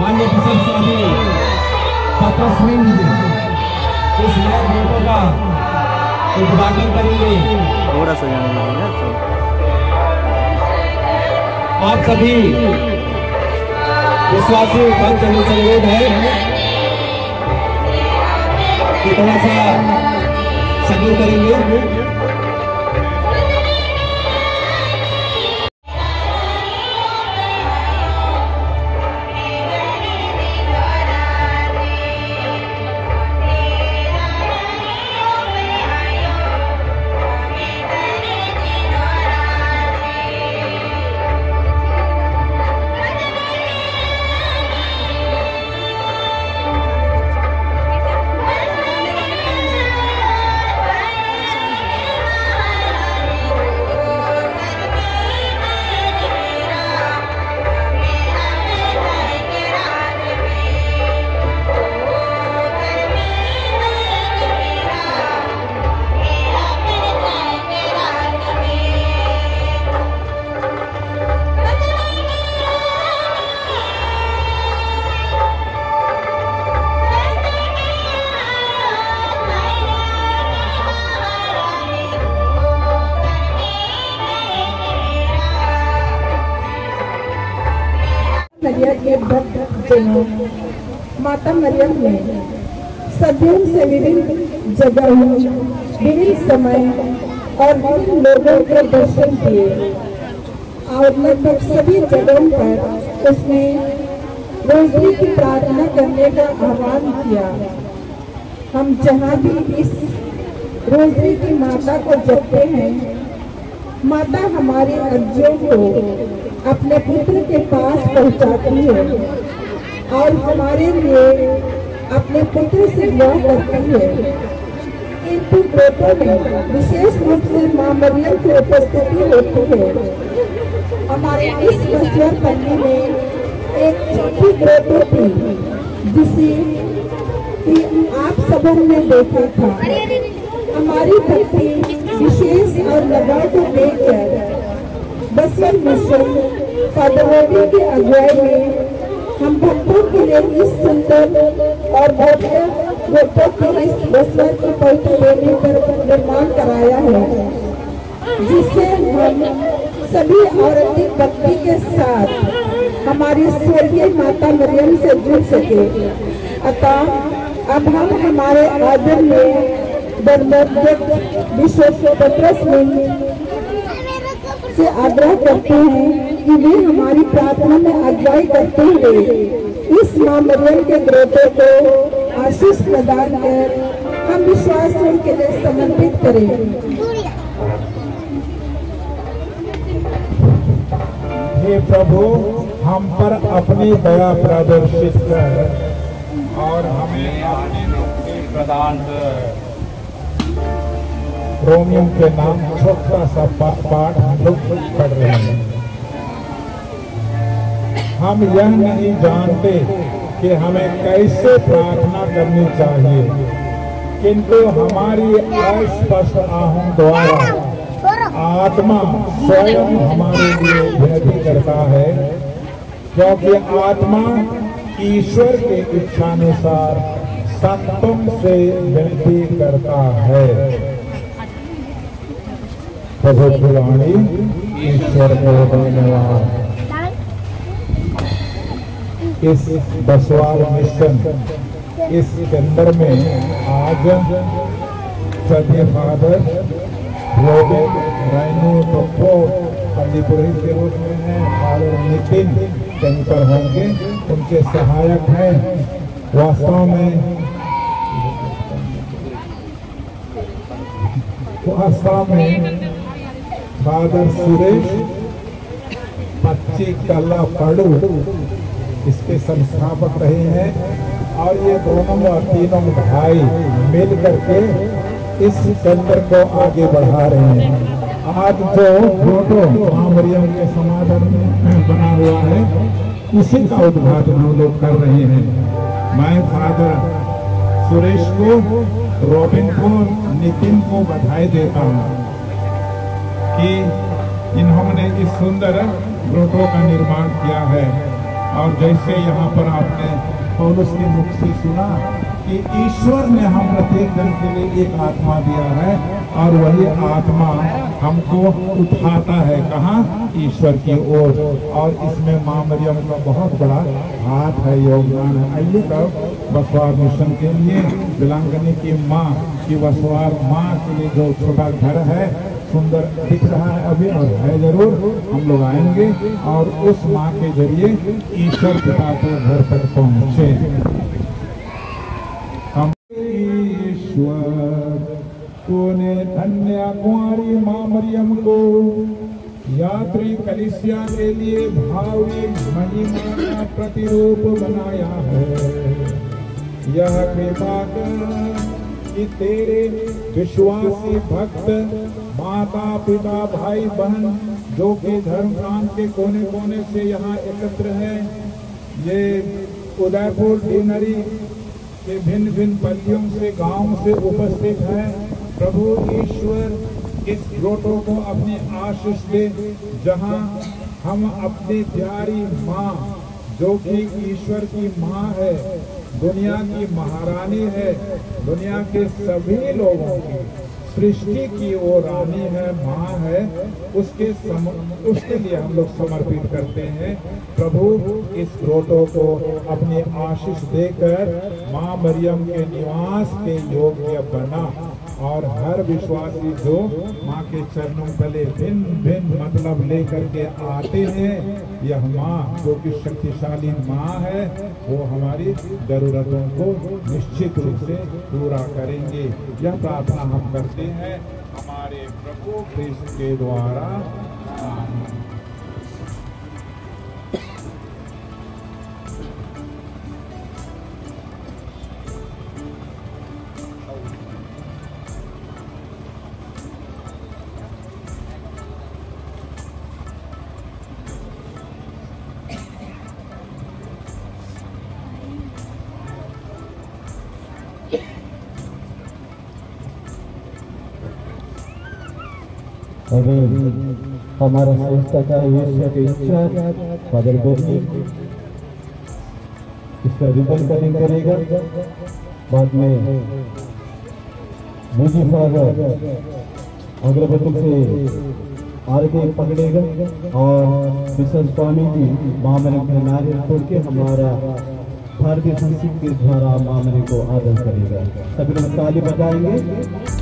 मान्य पत्रस्मिन इस नए का उद्घाटन करेंगे थोड़ा सा आप सभी विश्वासी पंच अनुरोध है कि थोड़ा सा सहयोग करेंगे? जनों माता मरियम ने सदियों से विभिन्न जगहों, विभिन्न समय और विभिन्न लोगों के दर्शन किए। और लगभग सभी जगहों पर उसने रोजरी की प्रार्थना करने का आह्वान किया। हम जहाँ भी इस रोजरी की माता को जपते हैं, माता हमारी अर्जियों को अपने पुत्र के पास पहुंचाती है। और हमारे लिए अपने पुत्र से दुआ करती है। किंतु व्रतों में विशेष रूप से माँ मरियम की उपस्थिति होती है। हमारे इस मसवर पन्नी में एक छोटी व्रत थी, जिसे आप सबों ने देखा था। हमारी भक्ति विशेष और लगाव को देखकर बसवन मिशन पदवी की अगुवाई में हम भक्तों के लिए इस सुंदर और भव्य व्रतों की इस बसवन की पवित्र देवी पर निर्माण कराया है, जिससे हम सभी औरतें भक्ति के साथ हमारी स्वर्गीय माता मरियम से जुड़ सके। अतः अब हम हमारे आदर में पत्रस से आग्रह करते हैं कि हमारी प्रार्थना में अगुवाई करते हुए इस माँ मरियम के ग्रोटों को आशीष प्रदान कर हम विश्वास के लिए समर्पित करें। हे प्रभु, हम पर अपनी दया प्रदर्शित कर और हमें मुक्ति प्रदान कर। रोमियो के नाम छोटा सा पाठ हम लोग पढ़ रहे हैं। हम यह नहीं जानते कि हमें कैसे प्रार्थना करनी चाहिए। किंतु हमारी अस्पष्ट आहम द्वारा आत्मा स्वयं हमारे लिए विनती करता है, क्योंकि आत्मा ईश्वर के इच्छानुसार संतों से विनती करता है। प्रभु पुराणी ईश्वर को धन्यवाद। इस बसवार मिशन, इस केंद्र में आज सभी फादर पंडित के रूप में हैं, फादर नितिन, कहीं होंगे, उनके सहायक हैं। वास्तव में वास्तव में फादर सुरेश पच्ची कला पड़ू इसके संस्थापक रहे हैं। और ये दोनों और तीनों भाई मिल करके इस केंद्र को आगे बढ़ा रहे हैं। आज जो फ़ोटो माँ मरियम के समाधान में बना हुआ है, उसी का उद्घाटन हम लोग कर रहे हैं। मैं फादर सुरेश को, रोबिन को, नितिन को बधाई देता हूँ कि इन्होंने इस सुंदर ग्रोटो का निर्माण किया है। और जैसे यहाँ पर आपने पौलुस के मुख से सुना कि ईश्वर ने हम प्रत्येक जन के लिए एक आत्मा दिया है और वही आत्मा हमको उठाता है। कहा? ईश्वर की ओर। और इसमें माँ मरियम का बहुत बड़ा हाथ है, योगदान है। आइए तब बसवार मिशन के लिए बिलांगनी की माँ की बसवार माँ के लिए जो छोटा घर है सुंदर दिख रहा है अभी, और है ज़रूर, हम लोग आएँगे, और उस माँ के ज़रिए ईश्वर पिता के घर तक पहुँचे। हम धन्य कुंवारी माँ मरियम को यात्री कलिसिया के लिए भावी महिमा का प्रतिरूप बनाया है। यह कृपा कर कि तेरे विश्वासी भक्त माता पिता भाई बहन जो कि धर्म प्रांत के कोने कोने से यहाँ एकत्र हैं, ये उदयपुर डिनरी के भिन्न भिन्न पल्लियों से, गाँव से उपस्थित हैं। प्रभु ईश्वर इस ग्रोटो को अपने आशीष दे, जहाँ हम अपनी प्यारी माँ, जो कि ईश्वर की माँ है, दुनिया की महारानी है, दुनिया के सभी लोगों की। सृष्टि की वो रानी है माँ है उसके सम, उसके लिए हम लोग समर्पित करते हैं। प्रभु इस ग्रोटो को अपनी आशीष देकर माँ मरियम के निवास के योग्य बना। और हर विश्वासी जो माँ के चरणों तले भिन्न भिन्न मतलब लेकर के आते हैं, यह माँ जो कि शक्तिशाली माँ है, वो हमारी जरूरतों को निश्चित रूप से पूरा करेंगे। यह प्रार्थना हम करते हैं, हमारे प्रभु कृष्ण के द्वारा हमारा संस्था का ईर्ष्या के इंचार्ज फादर बोनी इसका रिबन कटिंग करेगा? बाद में मुझे फादर अगरबत्ती से आरके पकड़ेगा और मिशन स्वामी जी मामले के नारियल तोड़ के हमारा भारतीय संस्कृति के द्वारा मामले को आदर करेगा। सभी लोग ताली बजाएँगे।